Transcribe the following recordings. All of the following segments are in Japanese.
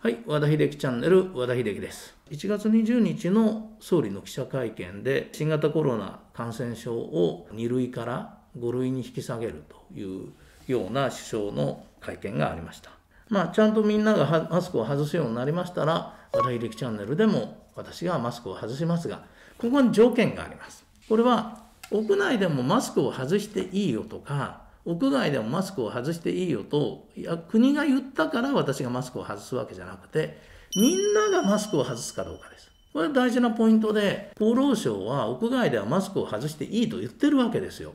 はい、和田秀樹チャンネル和田秀樹です。1月20日の総理の記者会見で新型コロナ感染症を2類から5類に引き下げるというような首相の会見がありました。まあ、ちゃんとみんながマスクを外すようになりましたら、和田秀樹チャンネルでも私がマスクを外しますが、ここに条件があります。これは屋内でもマスクを外していいよとか、屋外でもマスクを外していいよといや国が言ったから私がマスクを外すわけじゃなくてみんながマスクを外すかどうかです。これは大事なポイントで厚労省は屋外ではマスクを外していいと言ってるわけですよ。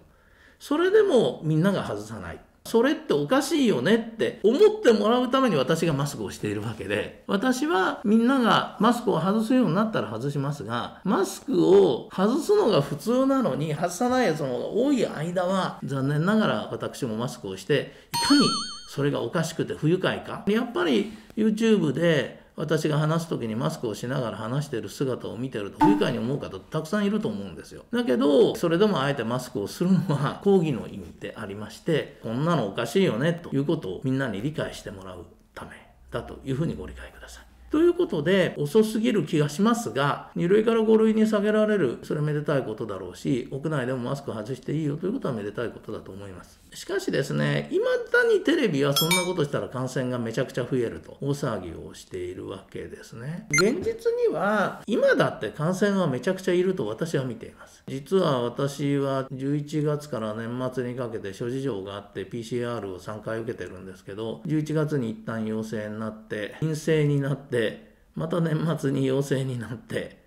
それでもみんなが外さない。それっておかしいよねって思ってもらうために私がマスクをしているわけで、私はみんながマスクを外すようになったら外しますが、マスクを外すのが普通なのに外さないやつの方が多い間は、残念ながら私もマスクをして、いかにそれがおかしくて不愉快か。やっぱり YouTube で私が話す時にマスクをしながら話している姿を見てると不愉快に思う方たくさんいると思うんですよ。だけど、それでもあえてマスクをするのは抗議の意味でありまして、こんなのおかしいよねということをみんなに理解してもらうためだというふうにご理解ください。ということで、遅すぎる気がしますが、2類から5類に下げられる、それめでたいことだろうし、屋内でもマスク外していいよということはめでたいことだと思います。しかしですね、いまだにテレビはそんなことしたら感染がめちゃくちゃ増えると、大騒ぎをしているわけですね。現実には、今だって感染はめちゃくちゃいると私は見ています。実は私は11月から年末にかけて諸事情があって PCR を3回受けてるんですけど、11月に一旦陽性になって、陰性になって、また年末に陽性になって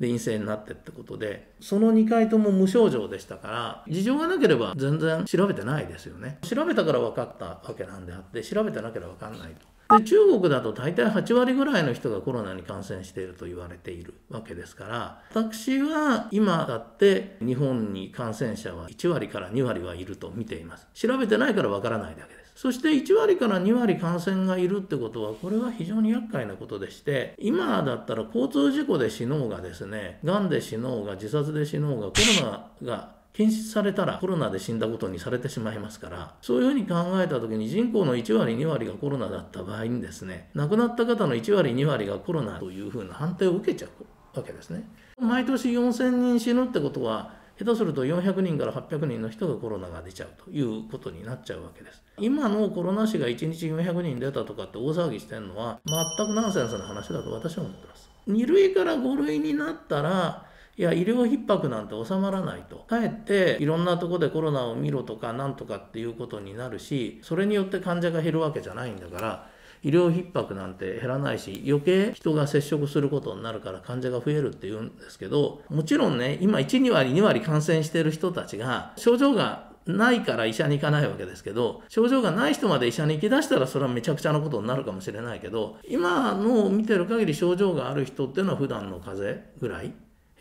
で陰性になってってことでその2回とも無症状でしたから事情がなければ全然調べてないですよね。調べたから分かったわけなんであって調べてなければ分かんないと。で中国だと大体8割ぐらいの人がコロナに感染していると言われているわけですから私は今だって日本に感染者は1割から2割はいると見ています。調べてないから分からないだけです。そして1割から2割感染がいるってことは、これは非常に厄介なことでして、今だったら交通事故で死のうがですね、癌で死のうが自殺で死のうが、コロナが検出されたらコロナで死んだことにされてしまいますからそういうふうに考えた時に人口の1割2割がコロナだった場合にですね亡くなった方の1割2割がコロナというふうな判定を受けちゃうわけですね毎年4000人死ぬってことは下手すると400人から800人の人がコロナが出ちゃうということになっちゃうわけです。今のコロナ死が1日400人出たとかって大騒ぎしてるのは全くナンセンスな話だと私は思ってます。2類から5類になったらいや医療逼迫なんて収まらないと。かえっていろんなとこでコロナを見ろとかなんとかっていうことになるしそれによって患者が減るわけじゃないんだから医療逼迫なんて減らないし余計人が接触することになるから患者が増えるっていうんですけどもちろんね今12割2割感染してる人たちが症状がないから医者に行かないわけですけど症状がない人まで医者に行きだしたらそれはめちゃくちゃなことになるかもしれないけど今の見てる限り症状がある人っていうのは普段の風邪ぐらい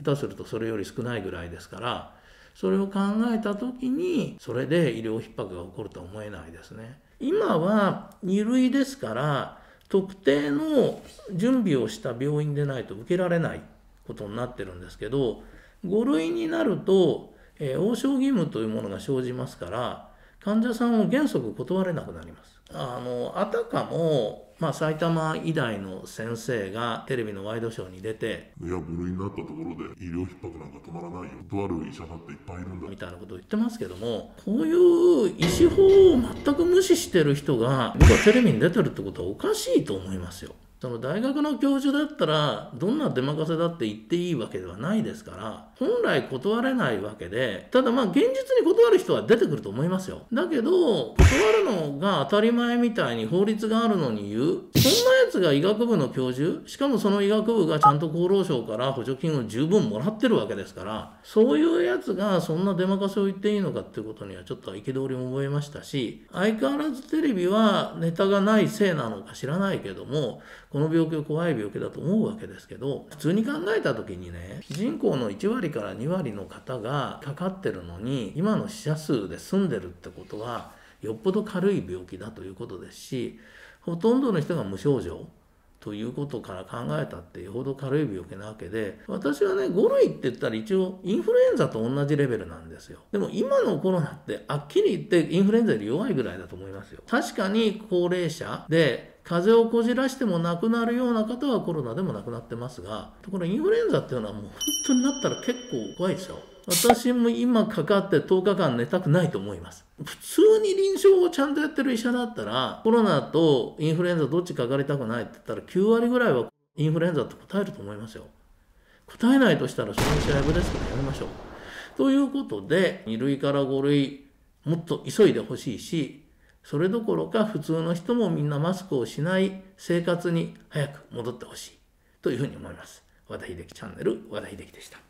下手するとそれより少ないぐらいですからそれを考えた時にそれで医療逼迫が起こるとは思えないですね。今は2類ですから特定の準備をした病院でないと受けられないことになってるんですけど5類になると、えー、応召義務というものが生じますから患者さんを原則断れなくなります。あのあたかもまあ、埼玉医大の先生がテレビのワイドショーに出ていや5類になったところで医療逼迫なんか止まらないよとある医者だっていっぱいいるんだみたいなことを言ってますけどもこういう医師法を全く無視してる人が僕はテレビに出てるってことはおかしいと思いますよ。その大学の教授だったらどんな出任せだって言っていいわけではないですから本来断れないわけでただまあ現実に断る人は出てくると思いますよ。だけど断るのが当たり前みたいに法律があるのに言うそんなやつが医学部の教授しかもその医学部がちゃんと厚労省から補助金を十分もらってるわけですからそういうやつがそんな出任せを言っていいのかっていうことにはちょっと憤りも覚えましたし相変わらずテレビはネタがないせいなのか知らないけどもこの病気は怖い病気だと思うわけですけど普通に考えた時にね人口の1割から2割の方がかかってるのに今の死者数で済んでるってことはよっぽど軽い病気だということですしほとんどの人が無症状。ということから考えたってよほど軽い病気なわけで私はね5類って言ったら一応インフルエンザと同じレベルなんですよ。でも今のコロナってはっきり言ってインフルエンザより弱いぐらいだと思いますよ。確かに高齢者で風邪をこじらしても亡くなるような方はコロナでも亡くなってますがところインフルエンザっていうのはもう本当になったら結構怖いですよ。私も今かかって10日間寝たくないと思います。普通に臨床をちゃんとやってる医者だったら、コロナとインフルエンザどっちかかりたくないって言ったら9割ぐらいはインフルエンザって答えると思いますよ。答えないとしたらその試合ですからやめましょう。ということで、2類から5類、もっと急いでほしいし、それどころか普通の人もみんなマスクをしない生活に早く戻ってほしいというふうに思います。和田秀樹チャンネル和田秀樹でした。